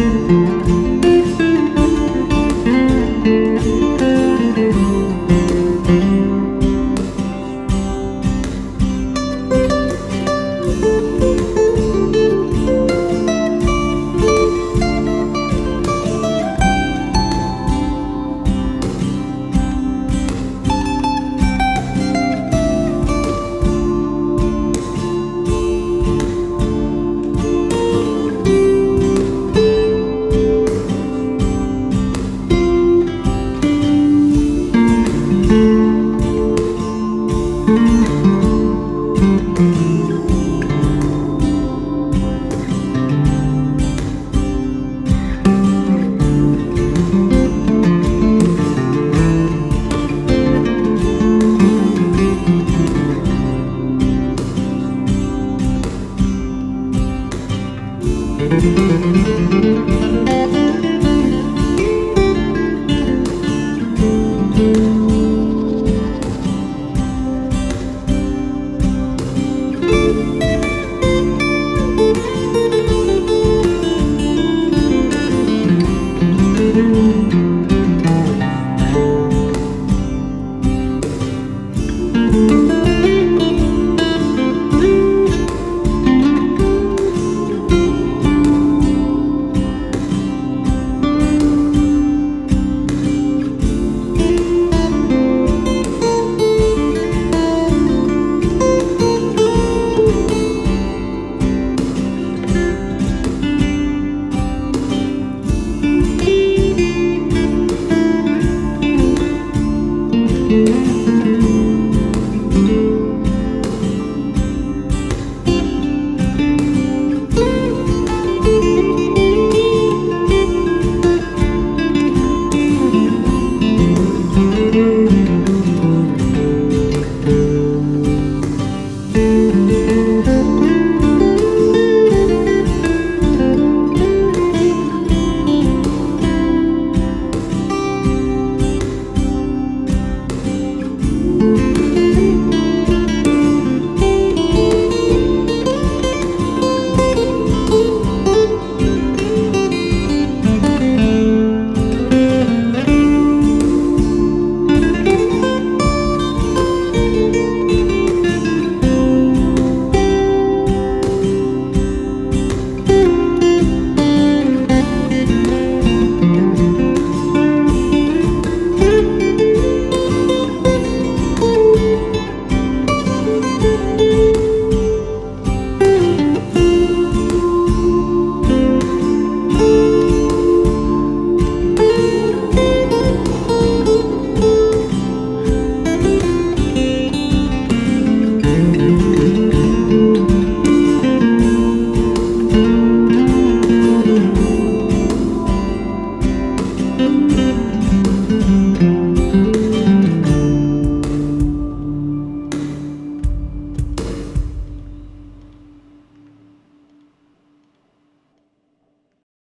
Música